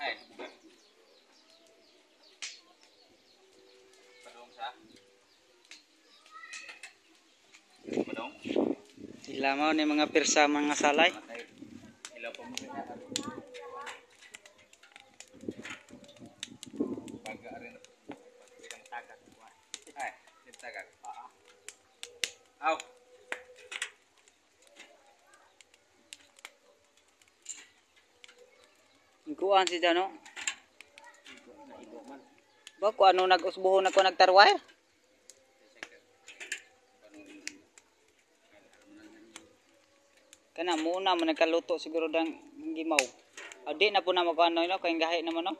Ay. Padong sa. Padong. Ilamaw ni mga pirsa mga salay. Ilaw pa mo sa Out. Kuan si Dano. Ba ko ano nag-usbuhon ako nagtarwire? Kana muna man nagkaluto siguro dang gimaw. Adi na po na mo ano no kay gahi naman no.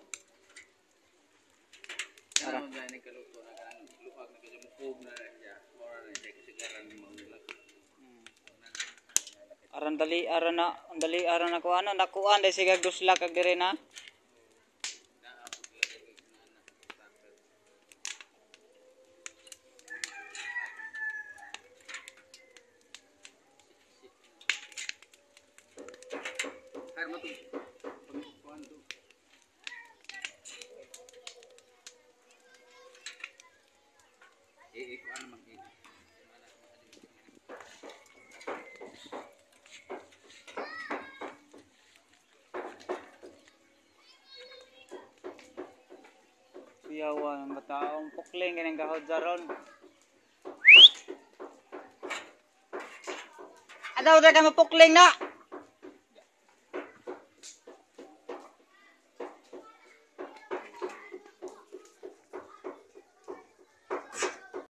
Kaya mo aran dali aran na dali aran na kuan na kuan dai siga gusla kag dire na. Eh, eh, Iikuan naman eh. Piyawan ang bataong pukling kanang gahod zaron. Adaw da ka mapukling na.